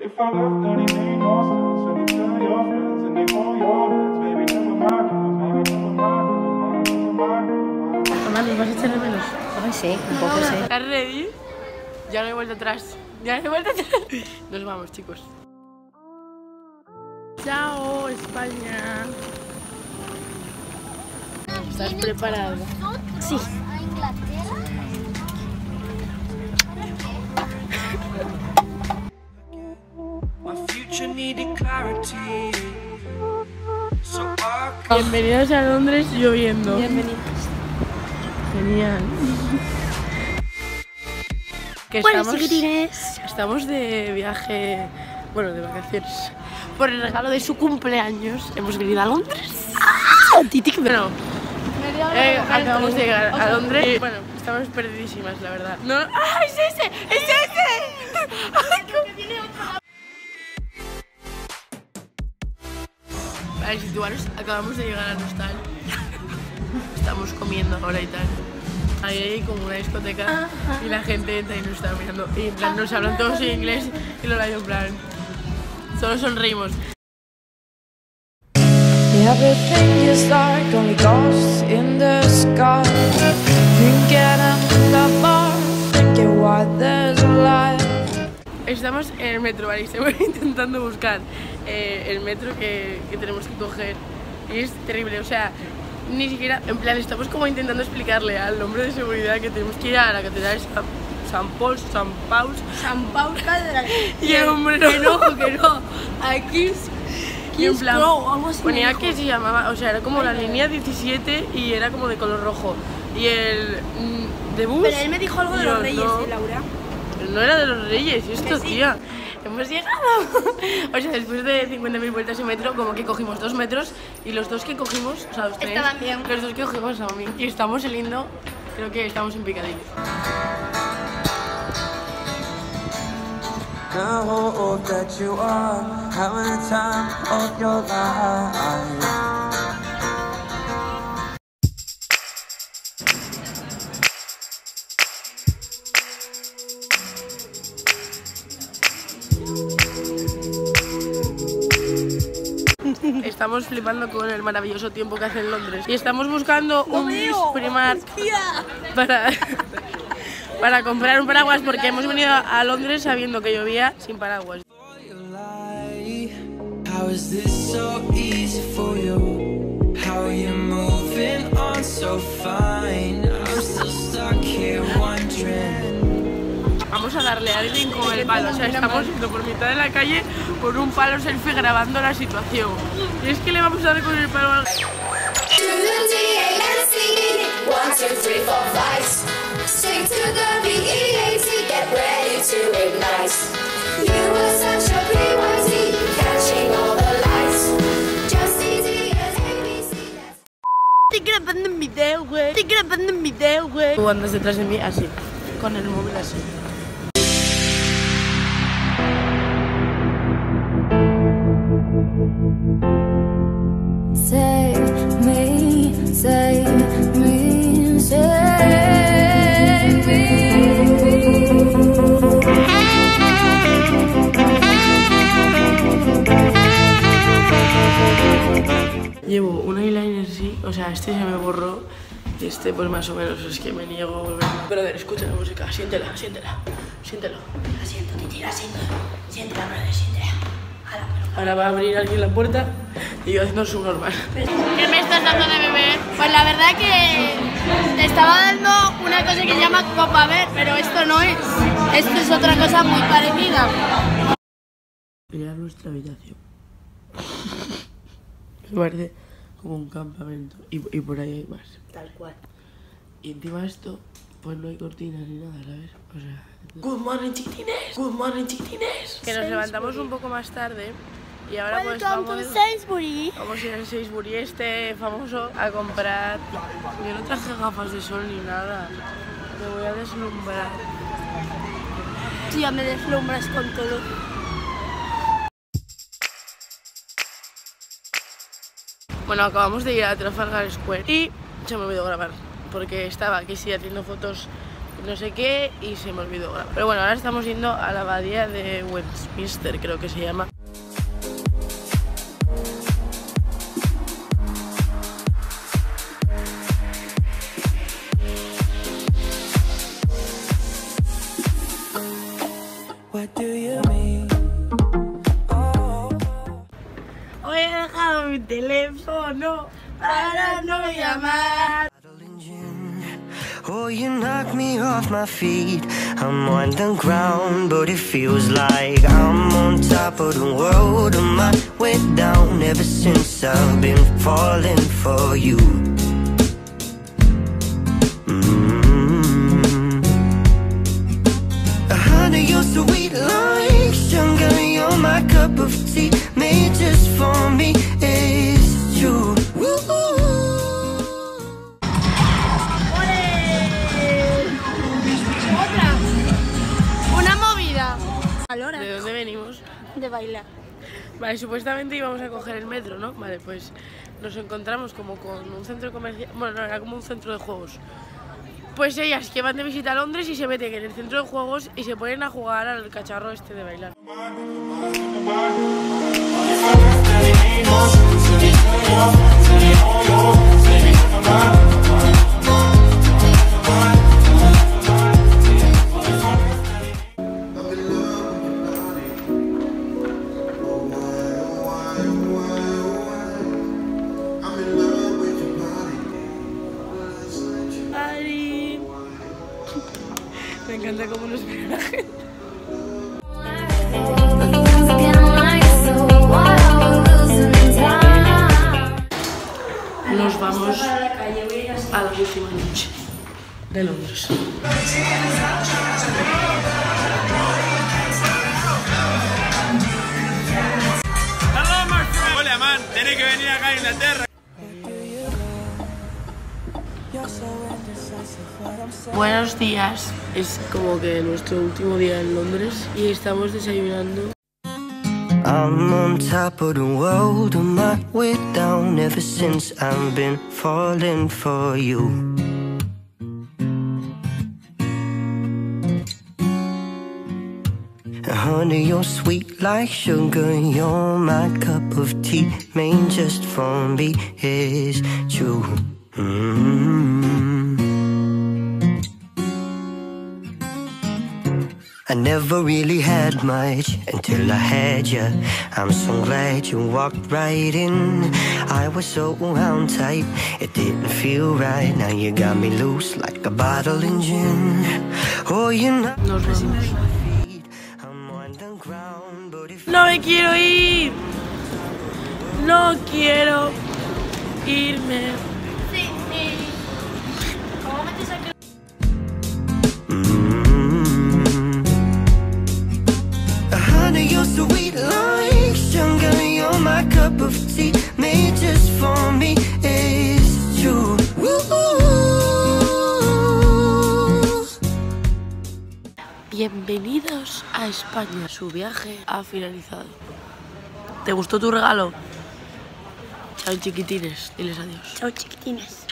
If I left, then it made no sense. And you tell your friends and they call your friends. Baby, never mind, never mind, never mind, never mind, never mind. Mamá, ¿nos vas a echar de menos? Ay, sí, un poco sí. ¿Estás ready? Ya no hay vuelta atrás. Ya no hay vuelta atrás. Nos vamos, chicos. Chao, España. ¿Estás preparado? Sí. a Inglaterra. Bienvenidos a Londres lloviendo. Bienvenidos. Genial. Que estamos, chiquitines. estamos de viaje, bueno, de vacaciones. Por el regalo de su cumpleaños hemos venido a Londres. Titi, pero eh, acabamos de llegar a Londres. y, bueno, estamos perdidísimas, la verdad. No, ¡Ah, es ese! ¡Es ese! ¡Ay, cómo- Para situaros, acabamos de llegar al hostal. Estamos comiendo ahora y tal. Ahí hay como una discoteca y la gente entra y nos está mirando. Y en plan, nos hablan todos en inglés y lo en plan. Solo sonreímos. Everything is only ghosts in the sky. Estamos en el metro, ¿vale? Y Estamos intentando buscar eh, el metro que, que tenemos que coger. Y es terrible, o sea, ni siquiera, en plan, estamos como intentando explicarle al hombre de seguridad que tenemos que ir a la catedral de San, San Paul, San Paul. San Paul Catedral. Y el hombre no. Que no, que no. Aquí Y en plan, ponía que se llamaba, o sea, era como la línea 17 y era como de color rojo. Y el mm, de bus. Pero él me dijo algo de los reyes, no. ¿eh, Laura? No era de los reyes, esto, sí. tía. Hemos llegado. o sea, después de 50.000 vueltas en metro, como que cogimos dos metros y los dos que cogimos, o sea, los tres, Estaban bien. los dos que cogimos a mí. Y estamos saliendo, creo que estamos en Piccadilly. know that you are having the time of your life. Estamos flipando con el maravilloso tiempo que hace en Londres. Y estamos buscando un Primark para, para comprar un paraguas porque hemos venido a Londres sabiendo que llovía sin paraguas. your light. How is this so easy for you? How are you moving on so fine? I'm still stuck here wondering. Vamos a darle a alguien con el palo. O sea, estamos yendo por mitad de la calle con un palo selfie grabando la situación. Y es que le vamos a dar con el palo al... Estoy grabando un video, güey. Estoy grabando un video, güey. Tú andas detrás de mí así, con el móvil así. O sea, este se me borró y este pues más o menos es que me niego a volver. Ver, escucha la música, siéntela, siéntela, siéntelo. La siento, Titi, la siento. Siéntela, brother, siéntela. Ahora va a abrir alguien la puerta y yo haciendo su normal. ¿Qué me estás dando de beber? Pues la verdad que te estaba dando una cosa que se llama copa ver, pero esto no es. Esto es otra cosa muy parecida. Mirad nuestra habitación. Me parece como un campamento y, y por ahí hay más. Tal cual. Y encima esto, pues no hay cortinas ni nada, ¿sabes? O sea... Good morning, chiquitines. Good morning, chiquitines. Que nos levantamos un poco más tarde y ahora pues vamos... Sainsbury. Vamos a ir al Sainsbury este famoso a comprar... Yo no traje gafas de sol ni nada. Me voy a deslumbrar. Tú ya me deslumbras con todo. Bueno, acabamos de ir a Trafalgar Square y se me olvidó grabar porque estaba aquí sí haciendo fotos no sé qué y se me olvidó grabar. Pero bueno, ahora estamos yendo a la abadía de Westminster, creo que se llama. What do you? Hoy mi teléfono para no llamar. Oh, you knock me off my feet. I'm on the ground, but it feels like I'm on top of the world. And my way down ever since I've been falling for you. Mm. Honey, you're sweet like sugar. You're my cup of tea, bailar. Vale, supuestamente íbamos a coger el metro, ¿no? Vale, pues nos encontramos como con un centro comercial. Bueno, no, era como un centro de juegos. Pues ellas que van de visita a Londres y se meten en el centro de juegos y se ponen a jugar al cacharro este de bailar. Me encanta cómo la gente. Nos vamos a la última noche de Londres. Hola, man, tenés que venir acá a Inglaterra. Buenos días. Es como que nuestro último día en Londres y estamos desayunando. I'm on top of the world, on my way down ever since I've been falling for you. Honey, you're sweet like sugar, you're my cup of tea, just for me, true. I never really had much until I had you. I'm so glad you walked right in. I was so wound tight, it didn't feel right. Now you got me loose like a bottle in gin. Oh, you know. Nos vamos. I'm on the ground, but if No me quiero ir. No quiero irme. Made just for me. True. Bienvenidos a España. Su viaje ha finalizado. ¿Te gustó tu regalo? Chao chiquitines. Diles adiós. Chao, chiquitines.